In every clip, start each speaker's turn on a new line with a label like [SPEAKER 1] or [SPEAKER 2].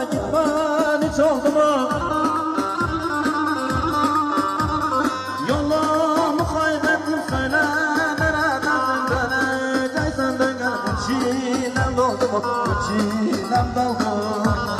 [SPEAKER 1] da
[SPEAKER 2] gitmen hiç oldu mu? Yolumu kaybettim söyle nereden döneceksin döner Çiğnem doldu mu? Çiğnem doldu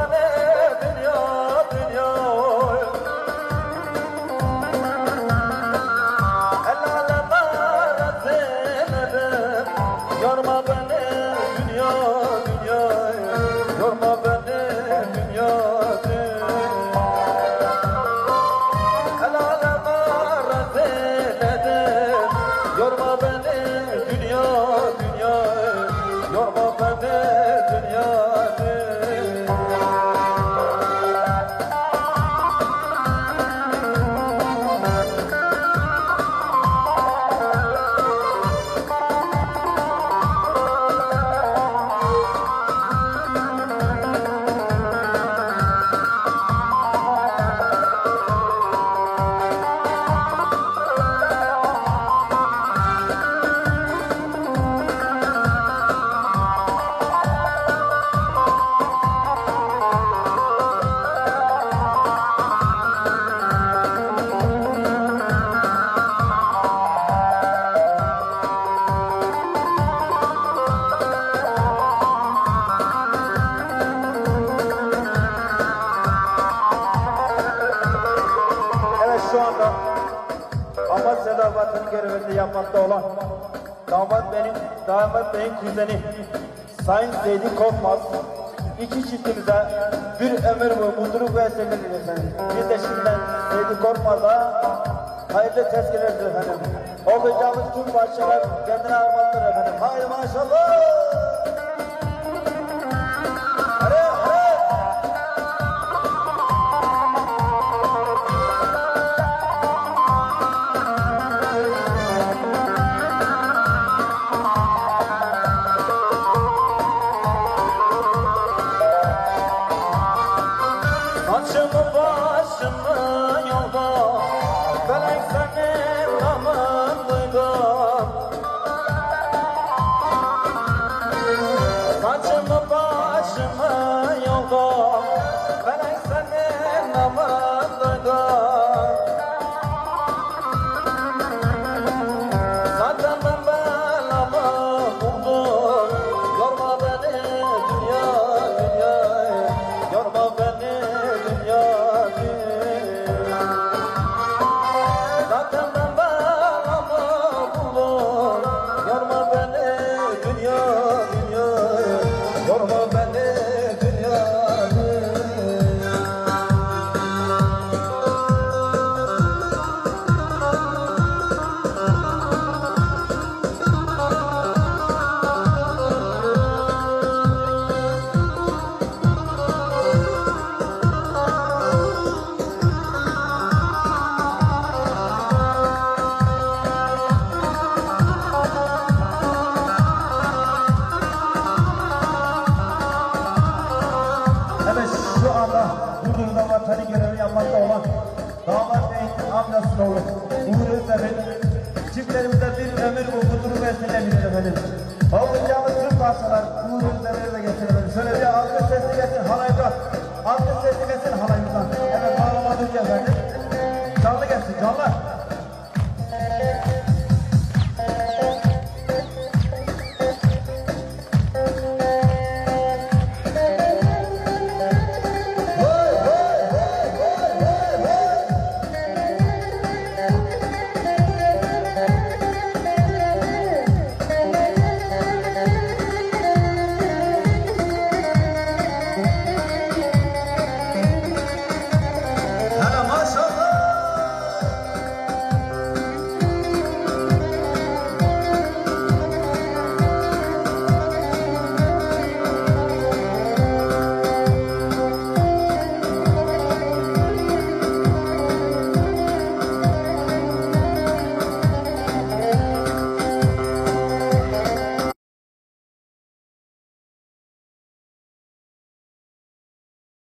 [SPEAKER 2] yapmakta olan damat benim, damat benim kuzeni Sayın Seydi Korkmaz iki çiftimize bir ömür boyu mutluluk ve sevgiler efendim. Bir de şimdiden Seydi Korkmaz'a hayırlı tezkereler efendim. Okuyacağımız tüm başlıklar kendine armağandır efendim. Haydi maşallah.
[SPEAKER 1] yapmakta olan damat bey amcasına olur.